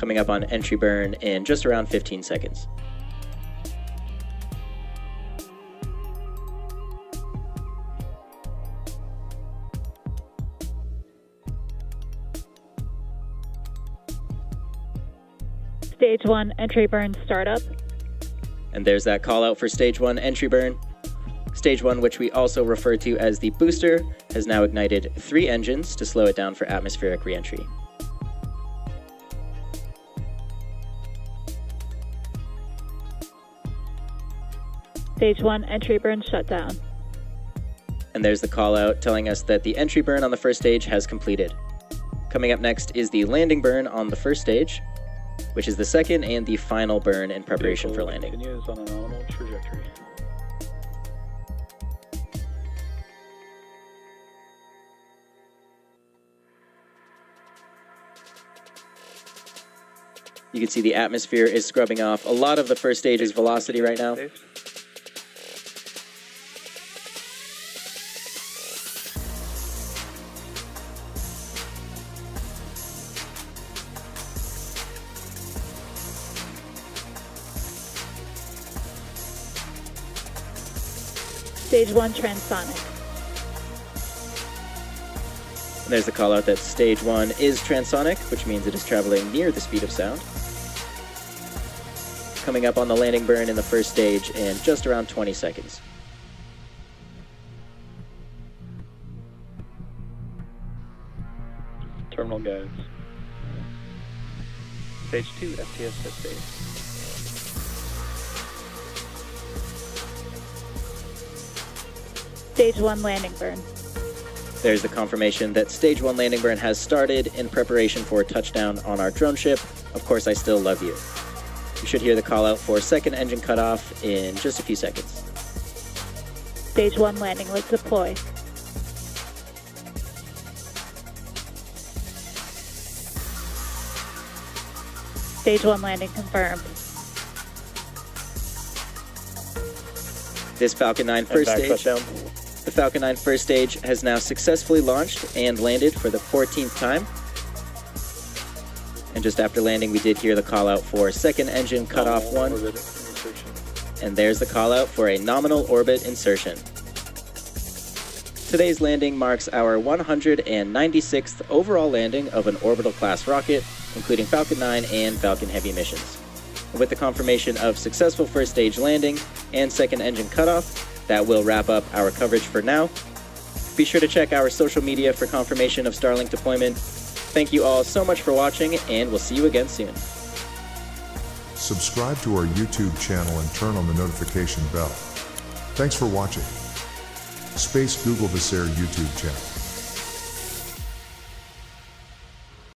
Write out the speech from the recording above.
coming up on entry burn in just around 15 seconds. Stage 1 entry burn startup. And there's that call out for stage 1 entry burn. Stage 1, which we also refer to as the booster, has now ignited three engines to slow it down for atmospheric reentry. Stage 1 entry burn shutdown. And there's the call out telling us that the entry burn on the first stage has completed. Coming up next is the landing burn on the first stage, which is the second and the final burn in preparation for landing. Continues on a nominal trajectory. You can see the atmosphere is scrubbing off a lot of the first stage's velocity right now. Stage 1 transonic. There's the call out that stage one is transonic, which means it is traveling near the speed of sound. Coming up on the landing burn in the first stage in just around 20 seconds. Terminal guides. Stage 2, FTS test phase. Stage 1 landing burn. There's the confirmation that stage one landing burn has started in preparation for a touchdown on our drone ship. Of Course I Still Love You. You should hear the call out for second engine cutoff in just a few seconds. Stage 1 landing leg deploy. Stage 1 landing confirmed. This Falcon 9 And first stage. shutdown. The Falcon 9 first stage has now successfully launched and landed for the 14th time. And just after landing, we did hear the call out for second engine cutoff one, and there's the call out for a nominal orbit insertion. Today's landing marks our 196th overall landing of an orbital class rocket, including Falcon 9 and Falcon Heavy missions. With the confirmation of successful first stage landing and second engine cutoff, that will wrap up our coverage for now. Be sure to check our social media for confirmation of Starlink deployment. Thank you all so much for watching, and we'll see you again soon. Subscribe to our YouTube channel and turn on the notification bell. Thanks for watching. Space Googlevesaire YouTube channel.